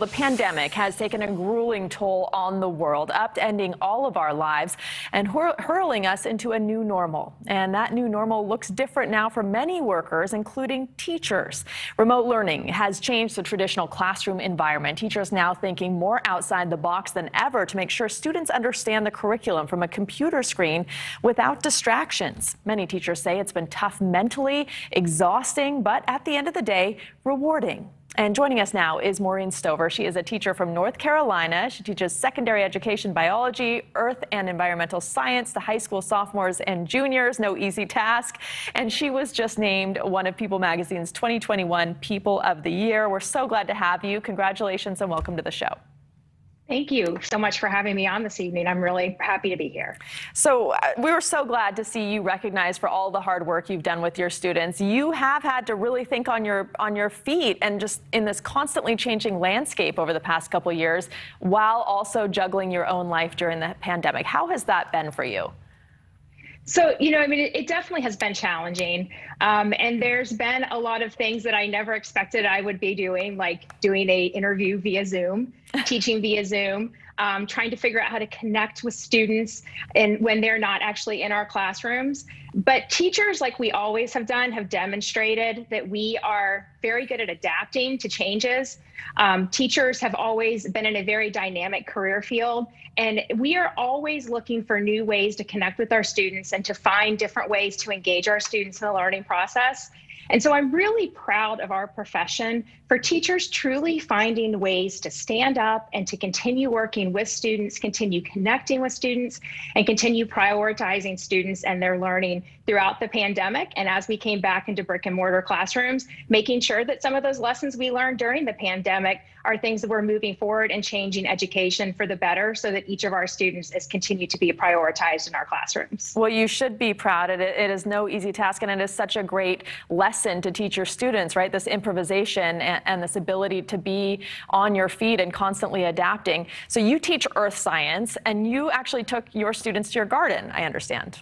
The pandemic has taken a grueling toll on the world, upending all of our lives and hur hurling us into a new normal. And that new normal looks different now for many workers, including teachers. Remote learning has changed the traditional classroom environment. Teachers now thinking more outside the box than ever to make sure students understand the curriculum from a computer screen without distractions. Many teachers say it's been tough mentally, exhausting, but at the end of the day, rewarding. And joining us now is Maureen Stover. She is a teacher from North Carolina. She teaches secondary education biology, earth and environmental science to high school sophomores and juniors. No easy task. And she was just named one of People Magazine's 2021 People of the Year. We're so glad to have you. Congratulations and welcome to the show. Thank you so much for having me on this evening. I'm really happy to be here. So uh, we were so glad to see you recognized for all the hard work you've done with your students. You have had to really think on your on your feet and just in this constantly changing landscape over the past couple years while also juggling your own life during the pandemic. How has that been for you? So, you know, I mean, it, it definitely has been challenging. Um, and there's been a lot of things that I never expected I would be doing, like doing a interview via Zoom, teaching via Zoom, um, trying to figure out how to connect with students and when they're not actually in our classrooms. But teachers, like we always have done, have demonstrated that we are very good at adapting to changes. Um, teachers have always been in a very dynamic career field, and we are always looking for new ways to connect with our students and to find different ways to engage our students in the learning process. And so I'm really proud of our profession for teachers truly finding ways to stand up and to continue working with students, continue connecting with students, and continue prioritizing students and their learning throughout the pandemic. And as we came back into brick and mortar classrooms, making sure that some of those lessons we learned during the pandemic are things that we're moving forward and changing education for the better so that each of our students is continued to be prioritized in our classrooms. Well, you should be proud. It, it is no easy task, and it is such a great lesson to teach your students, right? This improvisation and, and this ability to be on your feet and constantly adapting. So you teach earth science, and you actually took your students to your garden, I understand.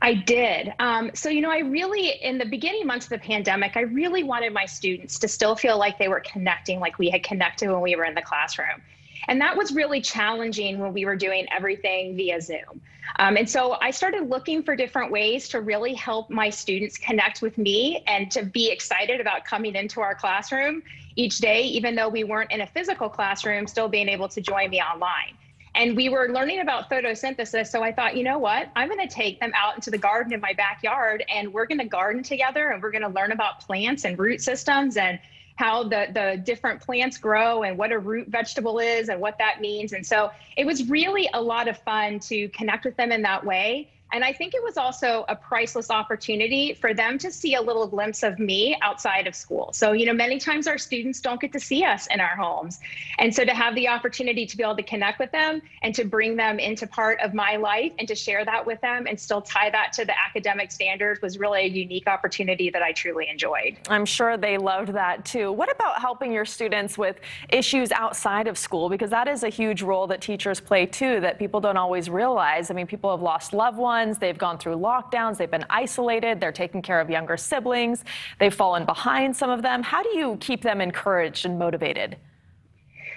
I did. Um, so, you know, I really, in the beginning months of the pandemic, I really wanted my students to still feel like they were connecting like we had connected when we were in the classroom. And that was really challenging when we were doing everything via Zoom. Um, and so I started looking for different ways to really help my students connect with me and to be excited about coming into our classroom each day, even though we weren't in a physical classroom, still being able to join me online and we were learning about photosynthesis. So I thought, you know what? I'm going to take them out into the garden in my backyard and we're going to garden together and we're going to learn about plants and root systems and how the, the different plants grow and what a root vegetable is and what that means. And so it was really a lot of fun to connect with them in that way. And I think it was also a priceless opportunity for them to see a little glimpse of me outside of school. So, you know, many times our students don't get to see us in our homes. And so to have the opportunity to be able to connect with them and to bring them into part of my life and to share that with them and still tie that to the academic standards was really a unique opportunity that I truly enjoyed. I'm sure they loved that too. What about helping your students with issues outside of school? Because that is a huge role that teachers play too that people don't always realize. I mean, people have lost loved ones ones. They've gone through lockdowns. They've been isolated. They're taking care of younger siblings. They've fallen behind, some of them. How do you keep them encouraged and motivated?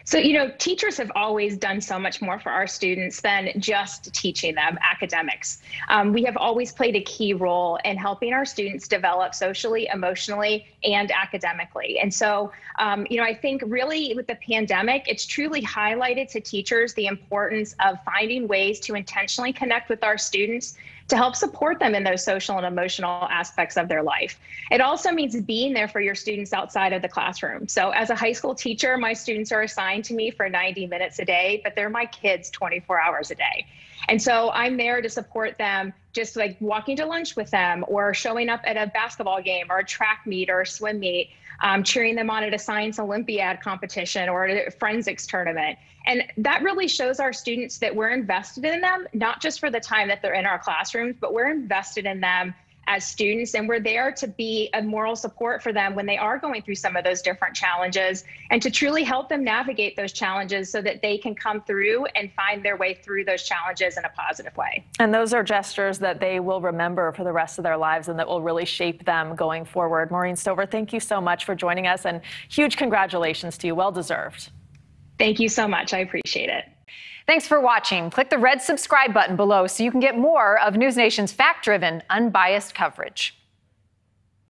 So, you know, teachers have always done so much more for our students than just teaching them academics. Um, we have always played a key role in helping our students develop socially, emotionally, and academically. And so, um, you know, I think really with the pandemic, it's truly highlighted to teachers the importance of finding ways to intentionally connect with our students to help support them in those social and emotional aspects of their life. It also means being there for your students outside of the classroom. So, as a high school teacher, my students are assigned to me for 90 minutes a day, but they're my kids 24 hours a day. And so I'm there to support them, just like walking to lunch with them or showing up at a basketball game or a track meet or a swim meet, um, cheering them on at a science Olympiad competition or a forensics tournament. And that really shows our students that we're invested in them, not just for the time that they're in our classrooms, but we're invested in them as students and we're there to be a moral support for them when they are going through some of those different challenges and to truly help them navigate those challenges so that they can come through and find their way through those challenges in a positive way. And those are gestures that they will remember for the rest of their lives and that will really shape them going forward. Maureen Stover, thank you so much for joining us and huge congratulations to you. Well deserved. Thank you so much. I appreciate it. Thanks for watching. Click the red subscribe button below so you can get more of NewsNation's fact driven, unbiased coverage.